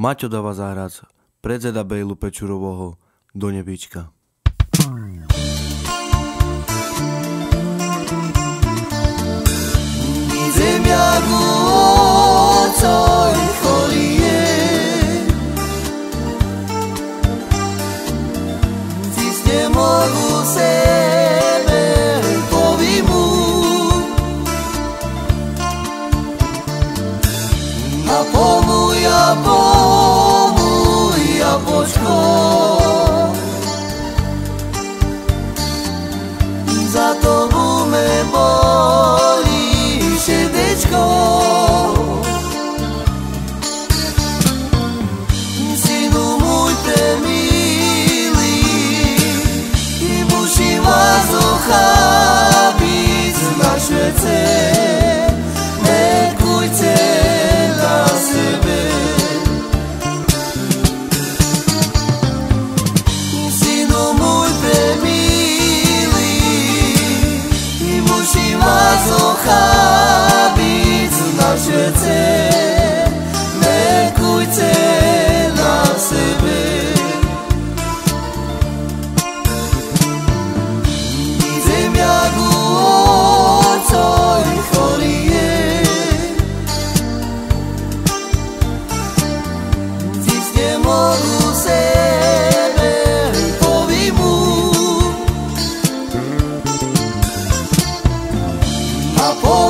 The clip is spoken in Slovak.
Maťo dáva zahrať predseda Bejlu Pečurového do nebíčka. ווי וואס האביט זיך דערצייט Apo